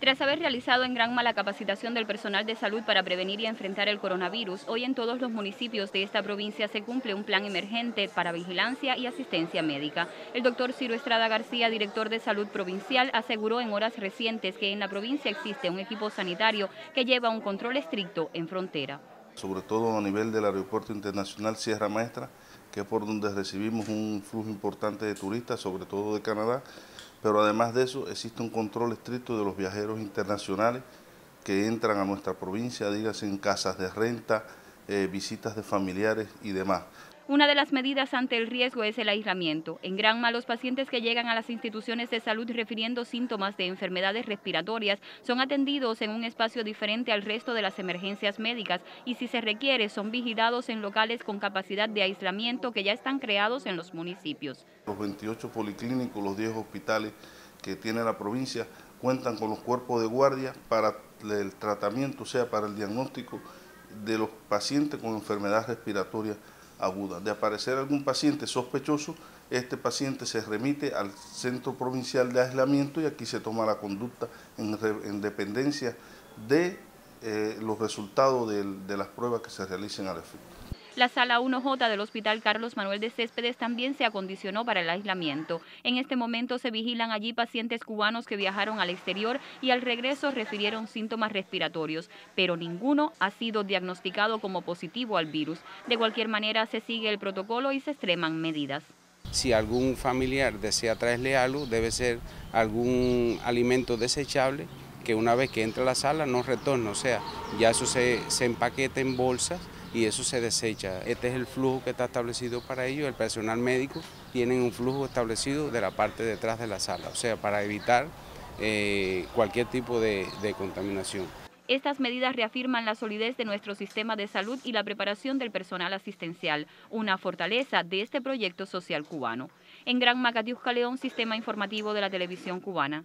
Tras haber realizado en Granma la capacitación del personal de salud para prevenir y enfrentar el coronavirus, hoy en todos los municipios de esta provincia se cumple un plan emergente para vigilancia y asistencia médica. El doctor Ciro Estrada García, director de salud provincial, aseguró en horas recientes que en la provincia existe un equipo sanitario que lleva un control estricto en frontera. Sobre todo a nivel del Aeropuerto Internacional Sierra Maestra, que es por donde recibimos un flujo importante de turistas, sobre todo de Canadá, pero además de eso existe un control estricto de los viajeros internacionales que entran a nuestra provincia, dígase en casas de renta, eh, visitas de familiares y demás. Una de las medidas ante el riesgo es el aislamiento. En Granma, los pacientes que llegan a las instituciones de salud refiriendo síntomas de enfermedades respiratorias son atendidos en un espacio diferente al resto de las emergencias médicas y si se requiere son vigilados en locales con capacidad de aislamiento que ya están creados en los municipios. Los 28 policlínicos, los 10 hospitales que tiene la provincia cuentan con los cuerpos de guardia para el tratamiento, o sea, para el diagnóstico de los pacientes con enfermedades respiratorias aguda. De aparecer algún paciente sospechoso, este paciente se remite al Centro Provincial de Aislamiento y aquí se toma la conducta en, dependencia de eh, los resultados de, las pruebas que se realicen al efecto. La sala 1J del Hospital Carlos Manuel de Céspedes también se acondicionó para el aislamiento. En este momento se vigilan allí pacientes cubanos que viajaron al exterior y al regreso refirieron síntomas respiratorios, pero ninguno ha sido diagnosticado como positivo al virus. De cualquier manera se sigue el protocolo y se extreman medidas. Si algún familiar desea traerle algo, debe ser algún alimento desechable que una vez que entre a la sala no retorne, o sea, ya eso se, se empaqueta en bolsas y eso se desecha. Este es el flujo que está establecido para ello. El personal médico tiene un flujo establecido de la parte detrás de la sala, o sea, para evitar eh, cualquier tipo de, de contaminación. Estas medidas reafirman la solidez de nuestro sistema de salud y la preparación del personal asistencial, una fortaleza de este proyecto social cubano. En Gran Macatiusca León, Sistema Informativo de la Televisión Cubana.